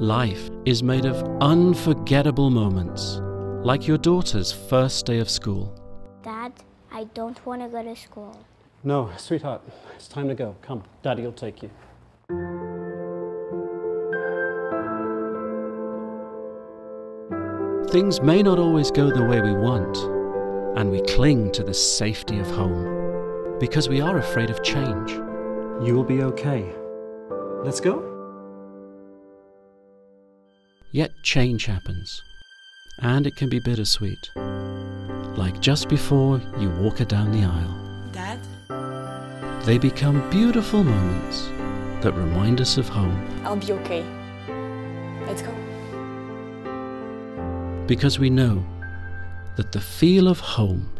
Life is made of unforgettable moments, like your daughter's first day of school. Dad, I don't want to go to school. No, sweetheart, it's time to go. Come, Daddy will take you. Things may not always go the way we want, and we cling to the safety of home because we are afraid of change. You will be okay. Let's go. Yet change happens, and it can be bittersweet. Like just before you walk her down the aisle. Dad? They become beautiful moments that remind us of home I'll be okay. Let's go. because we know that the feel of home will never change.